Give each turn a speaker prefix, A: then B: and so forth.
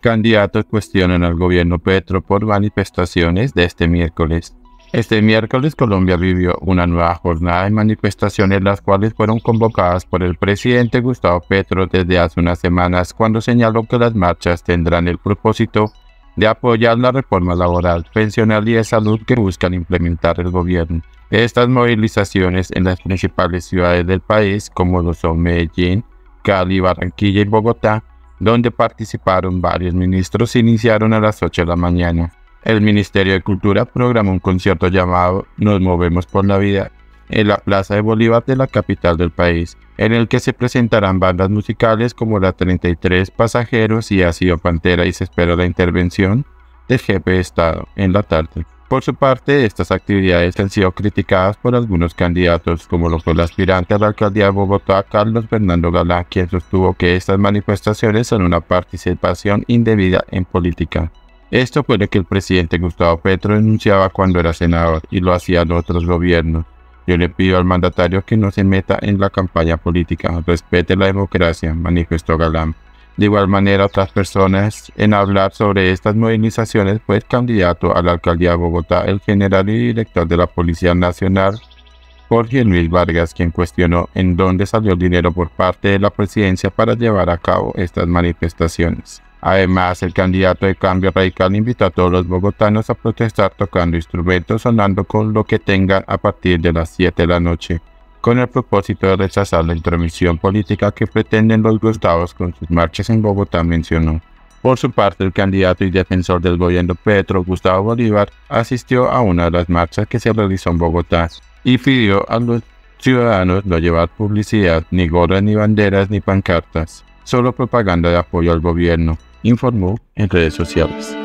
A: Candidatos cuestionan al gobierno Petro por manifestaciones de este miércoles. Este miércoles Colombia vivió una nueva jornada de manifestaciones las cuales fueron convocadas por el presidente Gustavo Petro desde hace unas semanas cuando señaló que las marchas tendrán el propósito de apoyar la reforma laboral, pensional y de salud que buscan implementar el gobierno. Estas movilizaciones en las principales ciudades del país como lo son Medellín, Cali, Barranquilla y Bogotá donde participaron varios ministros, iniciaron a las 8 de la mañana. El Ministerio de Cultura programó un concierto llamado Nos Movemos por la Vida en la Plaza de Bolívar de la capital del país, en el que se presentarán bandas musicales como la 33 Pasajeros y Ácido Pantera y se espera la intervención del jefe de Estado en la tarde. Por su parte, estas actividades han sido criticadas por algunos candidatos, como lo fue el aspirante a la alcaldía de Bogotá, Carlos Fernando Galán, quien sostuvo que estas manifestaciones son una participación indebida en política. Esto fue lo que el presidente Gustavo Petro denunciaba cuando era senador y lo hacían otros gobiernos. Yo le pido al mandatario que no se meta en la campaña política, respete la democracia, manifestó Galán. De igual manera, otras personas en hablar sobre estas movilizaciones fue el candidato a la alcaldía de Bogotá, el general y director de la Policía Nacional, Jorge Luis Vargas, quien cuestionó en dónde salió el dinero por parte de la presidencia para llevar a cabo estas manifestaciones. Además, el candidato de Cambio Radical invitó a todos los bogotanos a protestar tocando instrumentos sonando con lo que tengan a partir de las 7 de la noche con el propósito de rechazar la intromisión política que pretenden los gustados con sus marchas en Bogotá, mencionó. Por su parte, el candidato y defensor del gobierno Petro, Gustavo Bolívar, asistió a una de las marchas que se realizó en Bogotá y pidió a los ciudadanos no llevar publicidad, ni gorras, ni banderas, ni pancartas, solo propaganda de apoyo al gobierno, informó en redes sociales.